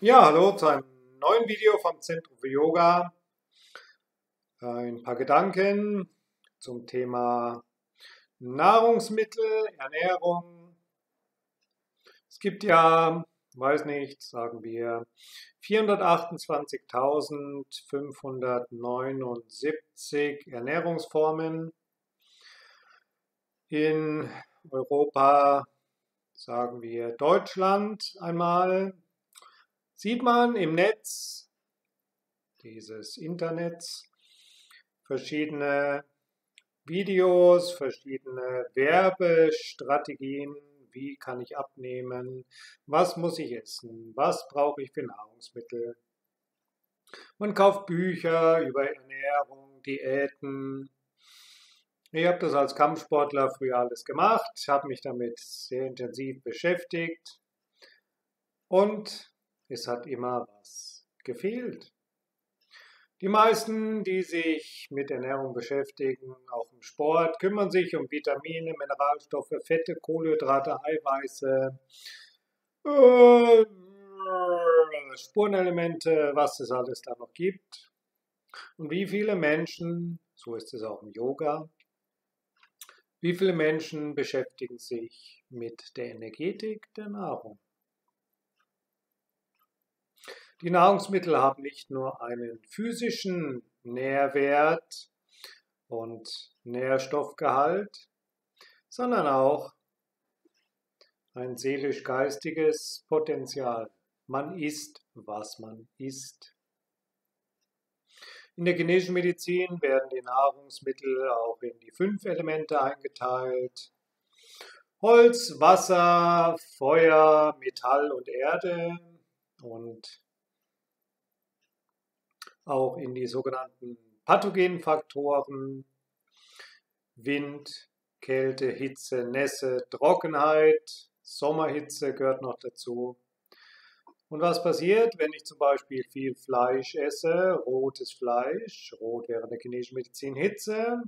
Ja, hallo zu einem neuen Video vom Zentrum für Yoga. Ein paar Gedanken zum Thema Nahrungsmittel, Ernährung. Es gibt ja, weiß nicht, sagen wir 428.579 Ernährungsformen. In Europa sagen wir Deutschland einmal sieht man im Netz, dieses Internets, verschiedene Videos, verschiedene Werbestrategien, wie kann ich abnehmen, was muss ich essen, was brauche ich für Nahrungsmittel. Man kauft Bücher über Ernährung, Diäten. Ich habe das als Kampfsportler früher alles gemacht, habe mich damit sehr intensiv beschäftigt und es hat immer was gefehlt. Die meisten, die sich mit Ernährung beschäftigen, auch im Sport, kümmern sich um Vitamine, Mineralstoffe, Fette, Kohlenhydrate, Eiweiße, äh, Spurenelemente, was es alles da noch gibt. Und wie viele Menschen, so ist es auch im Yoga, wie viele Menschen beschäftigen sich mit der Energetik der Nahrung? Die Nahrungsmittel haben nicht nur einen physischen Nährwert und Nährstoffgehalt, sondern auch ein seelisch-geistiges Potenzial. Man isst, was man isst. In der chinesischen Medizin werden die Nahrungsmittel auch in die fünf Elemente eingeteilt. Holz, Wasser, Feuer, Metall und Erde. Und auch in die sogenannten pathogenen Faktoren Wind, Kälte, Hitze, Nässe, Trockenheit, Sommerhitze gehört noch dazu. Und was passiert, wenn ich zum Beispiel viel Fleisch esse, rotes Fleisch, rot wäre in der chinesischen Medizin Hitze,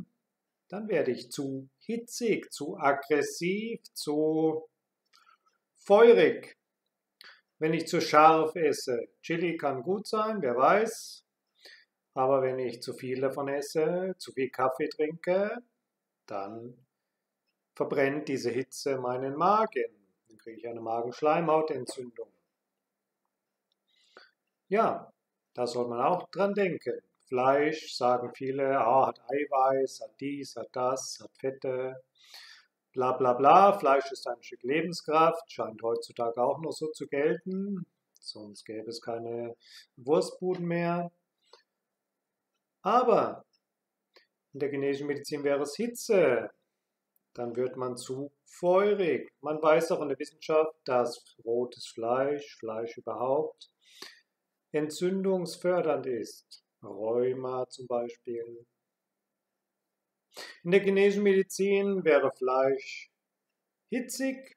dann werde ich zu hitzig, zu aggressiv, zu feurig. Wenn ich zu scharf esse, Chili kann gut sein, wer weiß, aber wenn ich zu viel davon esse, zu viel Kaffee trinke, dann verbrennt diese Hitze meinen Magen. Dann kriege ich eine Magenschleimhautentzündung. Ja, da soll man auch dran denken. Fleisch, sagen viele, oh, hat Eiweiß, hat dies, hat das, hat Fette, bla bla bla. Fleisch ist ein Stück Lebenskraft, scheint heutzutage auch noch so zu gelten. Sonst gäbe es keine Wurstbuden mehr. Aber in der chinesischen Medizin wäre es Hitze. Dann wird man zu feurig. Man weiß auch in der Wissenschaft, dass rotes Fleisch, Fleisch überhaupt, entzündungsfördernd ist. Rheuma zum Beispiel. In der chinesischen Medizin wäre Fleisch hitzig,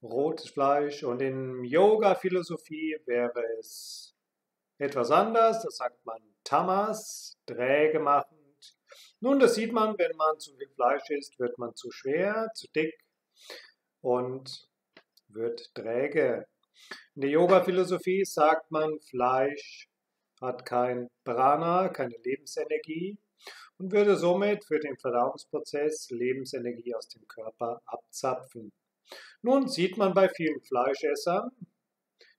rotes Fleisch und in Yoga-Philosophie wäre es etwas anders. Das sagt man Tamas, träge machend. Nun, das sieht man, wenn man zu viel Fleisch isst, wird man zu schwer, zu dick und wird träge. In der Yoga-Philosophie sagt man, Fleisch hat kein Prana, keine Lebensenergie und würde somit für den Verdauungsprozess Lebensenergie aus dem Körper abzapfen. Nun sieht man bei vielen Fleischessern,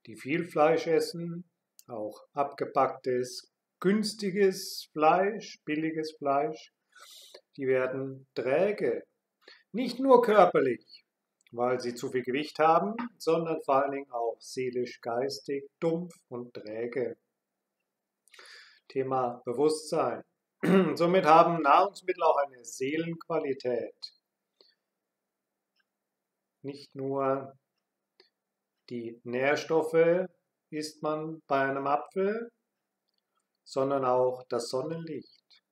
die viel Fleisch essen, auch abgepacktes, günstiges Fleisch, billiges Fleisch, die werden träge. Nicht nur körperlich, weil sie zu viel Gewicht haben, sondern vor allen Dingen auch seelisch, geistig, dumpf und träge. Thema Bewusstsein. Somit haben Nahrungsmittel auch eine Seelenqualität. Nicht nur die Nährstoffe isst man bei einem Apfel, sondern auch das Sonnenlicht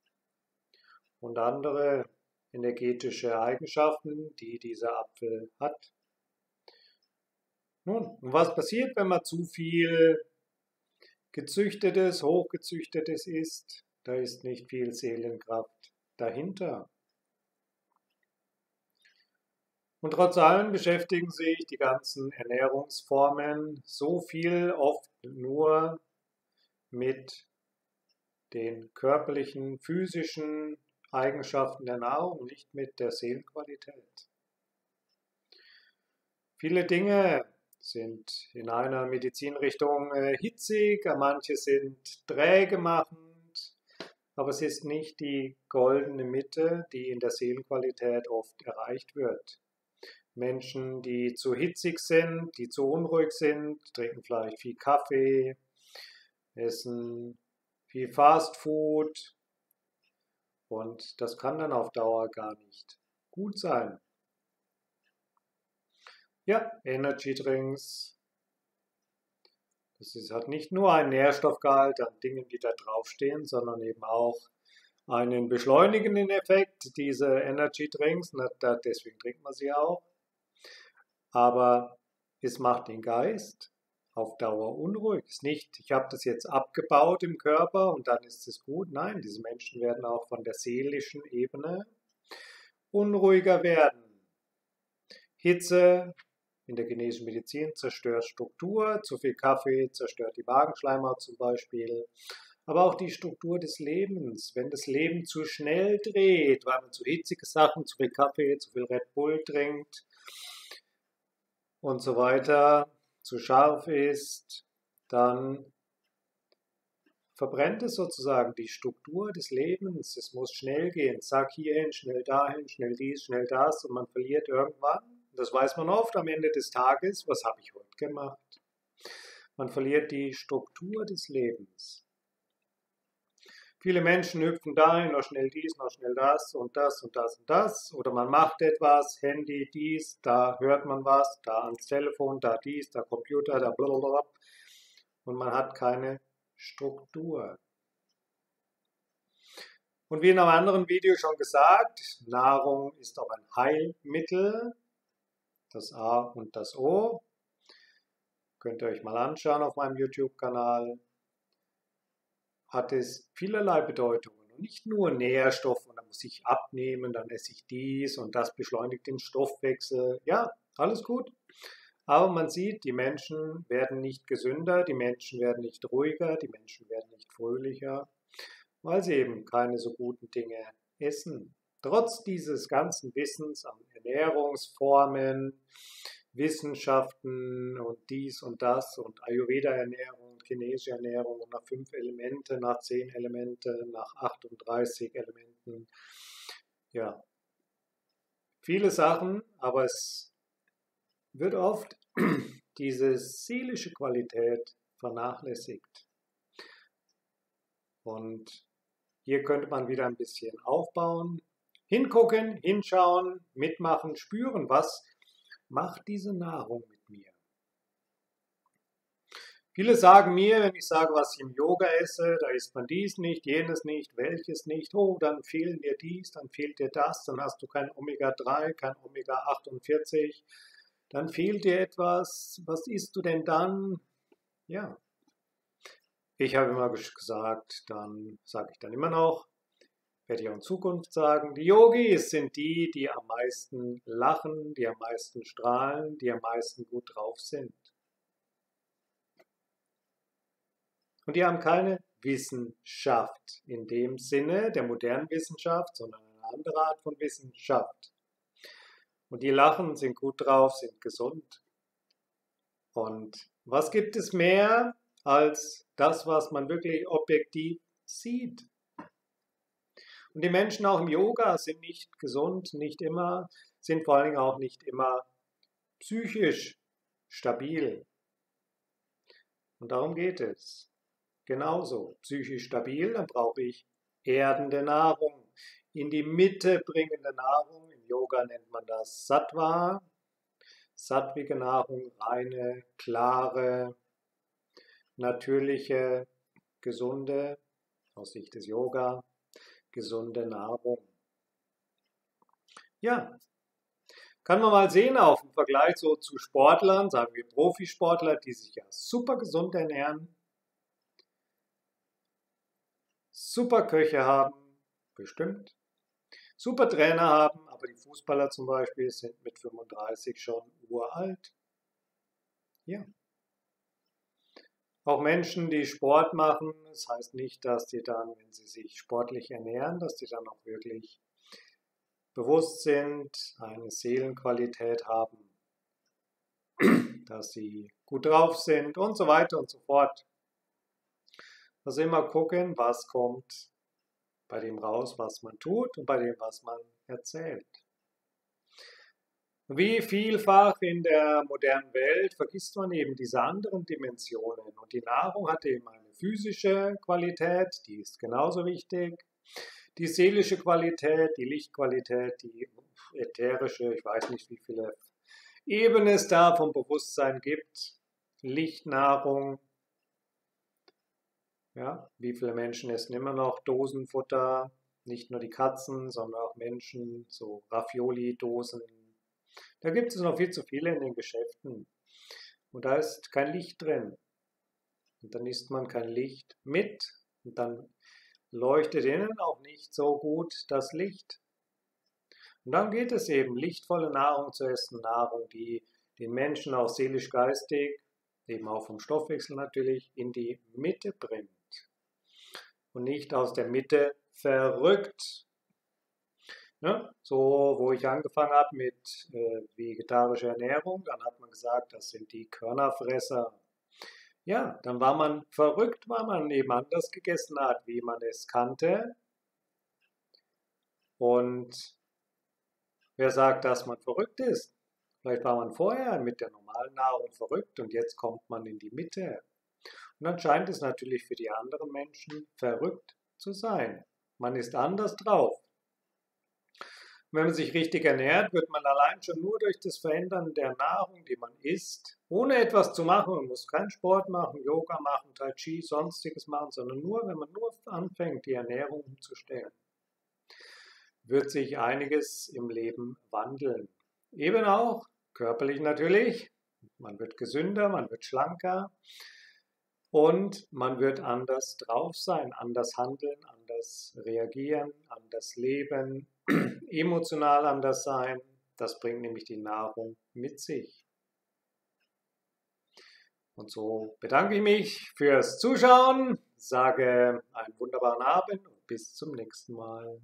und andere energetische Eigenschaften, die dieser Apfel hat. Nun, und was passiert, wenn man zu viel gezüchtetes, hochgezüchtetes isst? Da ist nicht viel Seelenkraft dahinter. Und trotz allem beschäftigen sich die ganzen Ernährungsformen so viel oft nur mit den körperlichen, physischen Eigenschaften der Nahrung, nicht mit der Seelenqualität. Viele Dinge sind in einer Medizinrichtung äh, hitzig, manche sind träge machend, aber es ist nicht die goldene Mitte, die in der Seelenqualität oft erreicht wird. Menschen, die zu hitzig sind, die zu unruhig sind, trinken vielleicht viel Kaffee, essen viel Fast Food und das kann dann auf Dauer gar nicht gut sein. Ja, Energy Drinks. Das ist, hat nicht nur einen Nährstoffgehalt an Dingen, die da draufstehen, sondern eben auch einen beschleunigenden Effekt, diese Energy Drinks. Deswegen trinkt man sie auch. Aber es macht den Geist auf Dauer unruhig. Es ist nicht, ich habe das jetzt abgebaut im Körper und dann ist es gut. Nein, diese Menschen werden auch von der seelischen Ebene unruhiger werden. Hitze in der chinesischen Medizin zerstört Struktur, zu viel Kaffee zerstört die Magenschleimhaut zum Beispiel, aber auch die Struktur des Lebens. Wenn das Leben zu schnell dreht, weil man zu hitzige Sachen, zu viel Kaffee, zu viel Red Bull trinkt und so weiter, zu scharf ist, dann verbrennt es sozusagen die Struktur des Lebens. Es muss schnell gehen, zack hierhin, schnell dahin, schnell dies, schnell das und man verliert irgendwann, das weiß man oft am Ende des Tages, was habe ich heute gemacht. Man verliert die Struktur des Lebens. Viele Menschen hüpfen dahin, noch schnell dies, noch schnell das und das und das und das. Oder man macht etwas, Handy, dies, da hört man was, da ans Telefon, da dies, da Computer, da blablabla. Und man hat keine Struktur. Und wie in einem anderen Video schon gesagt, Nahrung ist auch ein Heilmittel, das A und das O. Könnt ihr euch mal anschauen auf meinem YouTube-Kanal hat es vielerlei Bedeutungen. Und nicht nur Nährstoffe, und dann muss ich abnehmen, dann esse ich dies und das beschleunigt den Stoffwechsel. Ja, alles gut. Aber man sieht, die Menschen werden nicht gesünder, die Menschen werden nicht ruhiger, die Menschen werden nicht fröhlicher, weil sie eben keine so guten Dinge essen. Trotz dieses ganzen Wissens an Ernährungsformen, Wissenschaften und dies und das und Ayurveda-Ernährung chinesische Ernährung nach fünf Elemente, nach zehn Elemente, nach 38 Elementen. Ja, viele Sachen, aber es wird oft diese seelische Qualität vernachlässigt. Und hier könnte man wieder ein bisschen aufbauen, hingucken, hinschauen, mitmachen, spüren, was macht diese Nahrung mit mir. Viele sagen mir, wenn ich sage, was ich im Yoga esse, da isst man dies nicht, jenes nicht, welches nicht, oh, dann fehlen dir dies, dann fehlt dir das, dann hast du kein Omega-3, kein Omega-48, dann fehlt dir etwas, was isst du denn dann? Ja, ich habe immer gesagt, dann sage ich dann immer noch, werde ich auch in Zukunft sagen, die Yogis sind die, die am meisten lachen, die am meisten strahlen, die am meisten gut drauf sind. Und die haben keine Wissenschaft in dem Sinne der modernen Wissenschaft, sondern eine andere Art von Wissenschaft. Und die lachen, sind gut drauf, sind gesund. Und was gibt es mehr als das, was man wirklich objektiv sieht? Und die Menschen auch im Yoga sind nicht gesund, nicht immer, sind vor allen Dingen auch nicht immer psychisch stabil. Und darum geht es. Genauso, psychisch stabil, dann brauche ich erdende Nahrung, in die Mitte bringende Nahrung. Im Yoga nennt man das Sattva. Sattwige Nahrung, reine, klare, natürliche, gesunde, aus Sicht des Yoga gesunde Nahrung. Ja, kann man mal sehen auf dem Vergleich so zu Sportlern, sagen wir Profisportler, die sich ja super gesund ernähren, super Köche haben, bestimmt, super Trainer haben, aber die Fußballer zum Beispiel sind mit 35 schon uralt. Ja. Auch Menschen, die Sport machen, das heißt nicht, dass die dann, wenn sie sich sportlich ernähren, dass die dann auch wirklich bewusst sind, eine Seelenqualität haben, dass sie gut drauf sind und so weiter und so fort. Also immer gucken, was kommt bei dem raus, was man tut und bei dem, was man erzählt. Wie vielfach in der modernen Welt vergisst man eben diese anderen Dimensionen. Und die Nahrung hat eben eine physische Qualität, die ist genauso wichtig. Die seelische Qualität, die Lichtqualität, die ätherische, ich weiß nicht, wie viele Ebenen es da vom Bewusstsein gibt. Lichtnahrung. Ja, wie viele Menschen essen immer noch Dosenfutter? Nicht nur die Katzen, sondern auch Menschen, so Raffioli-Dosen, da gibt es noch viel zu viele in den Geschäften. Und da ist kein Licht drin. Und dann isst man kein Licht mit. Und dann leuchtet innen auch nicht so gut das Licht. Und dann geht es eben, lichtvolle Nahrung zu essen, Nahrung, die den Menschen auch seelisch-geistig, eben auch vom Stoffwechsel natürlich, in die Mitte bringt. Und nicht aus der Mitte verrückt Ne? So, wo ich angefangen habe mit äh, vegetarischer Ernährung, dann hat man gesagt, das sind die Körnerfresser. Ja, dann war man verrückt, weil man eben anders gegessen hat, wie man es kannte. Und wer sagt, dass man verrückt ist? Vielleicht war man vorher mit der normalen Nahrung verrückt und jetzt kommt man in die Mitte. Und dann scheint es natürlich für die anderen Menschen verrückt zu sein. Man ist anders drauf wenn man sich richtig ernährt, wird man allein schon nur durch das Verändern der Nahrung, die man isst, ohne etwas zu machen, man muss keinen Sport machen, Yoga machen, Tai Chi, sonstiges machen, sondern nur, wenn man nur anfängt, die Ernährung umzustellen, wird sich einiges im Leben wandeln. Eben auch körperlich natürlich. Man wird gesünder, man wird schlanker und man wird anders drauf sein, anders handeln, anders reagieren, anders leben, emotional anders sein. Das bringt nämlich die Nahrung mit sich. Und so bedanke ich mich fürs Zuschauen, sage einen wunderbaren Abend und bis zum nächsten Mal.